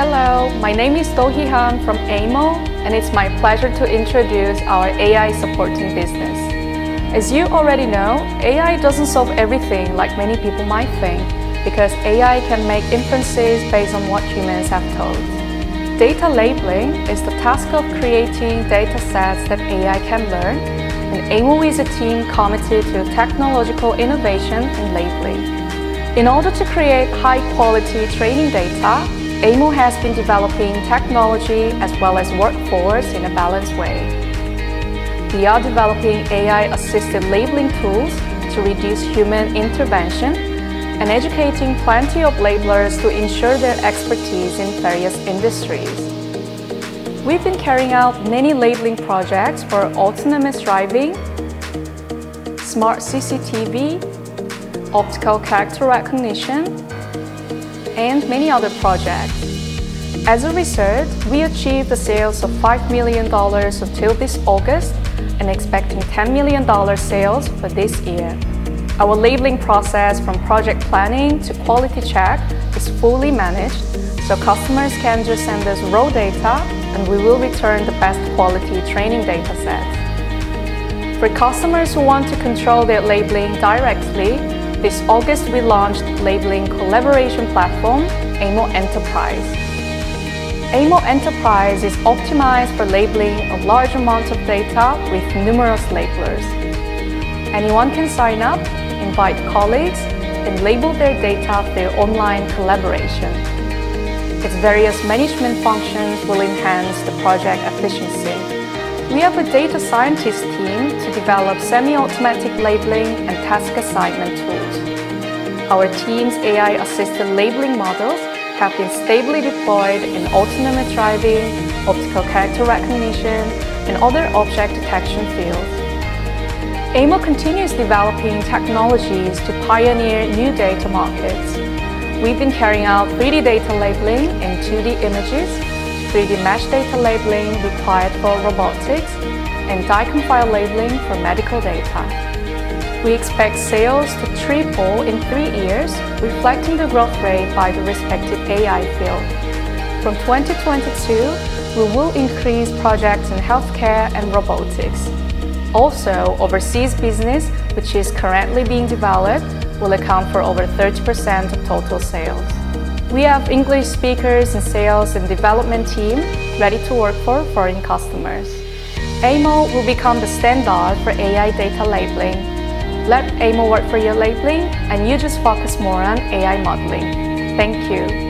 Hello, my name is Do Han from AIMMO, and it's my pleasure to introduce our AI supporting business. As you already know, AI doesn't solve everything like many people might think, because AI can make inferences based on what humans have told. Data labeling is the task of creating data sets that AI can learn, and AIMMO is a team committed to technological innovation and labeling. In order to create high-quality training data, AIMMO has been developing technology as well as workforce in a balanced way. We are developing AI-assisted labeling tools to reduce human intervention and educating plenty of labelers to ensure their expertise in various industries. We've been carrying out many labeling projects for autonomous driving, smart CCTV, optical character recognition, and many other projects. As a result, we achieved the sales of $5 million until this August and expecting $10 million sales for this year. Our labeling process from project planning to quality check is fully managed, so customers can just send us raw data and we will return the best quality training data sets. For customers who want to control their labeling directly, this August, we launched labeling collaboration platform, AIMMO Enterprise. AIMMO Enterprise is optimized for labeling a large amount of data with numerous labelers. Anyone can sign up, invite colleagues, and label their data through online collaboration. Its various management functions will enhance the project efficiency. We have a data scientist team to develop semi-automatic labeling and task assignment tools. Our team's AI-assisted labeling models have been stably deployed in autonomous driving, optical character recognition, and other object detection fields. AIMMO continues developing technologies to pioneer new data markets. We've been carrying out 3D data labeling in 2D images 3D mesh data labeling required for robotics, and DICOM file labeling for medical data. We expect sales to triple in three years, reflecting the growth rate by the respective AI field. From 2022, we will increase projects in healthcare and robotics. Also, overseas business, which is currently being developed, will account for over 30% of total sales. We have English speakers in sales and development team ready to work for foreign customers. AIMMO will become the standard for AI data labeling. Let AIMMO work for you labeling and you just focus more on AI modeling. Thank you.